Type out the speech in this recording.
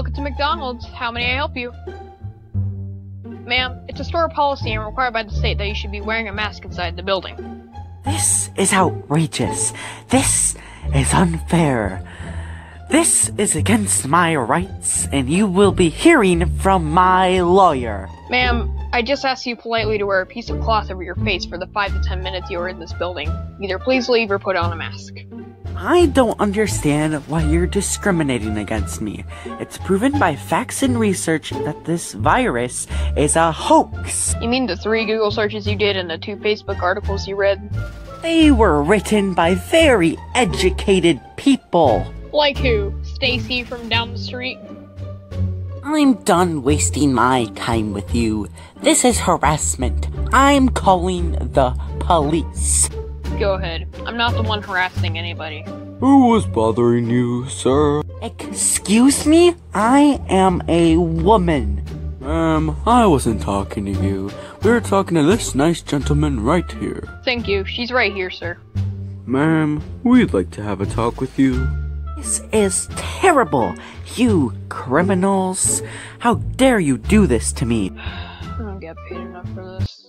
Welcome to McDonald's. How may I help you? Ma'am, it's a store policy and required by the state that you should be wearing a mask inside the building. This is outrageous. This is unfair. This is against my rights, and you will be hearing from my lawyer. Ma'am, I just asked you politely to wear a piece of cloth over your face for the 5 to 10 minutes you are in this building. Either please leave or put on a mask. I don't understand why you're discriminating against me. It's proven by facts and research that this virus is a hoax. You mean the three Google searches you did and the two Facebook articles you read? They were written by very educated people. Like who? Stacy from down the street? I'm done wasting my time with you. This is harassment. I'm calling the police. Go ahead. I'm not the one harassing anybody. Who was bothering you, sir? Excuse me? I am a woman. Ma'am, I wasn't talking to you. We were talking to this nice gentleman right here. Thank you. She's right here, sir. Ma'am, we'd like to have a talk with you. This is terrible. You criminals. How dare you do this to me? I don't get paid enough for this.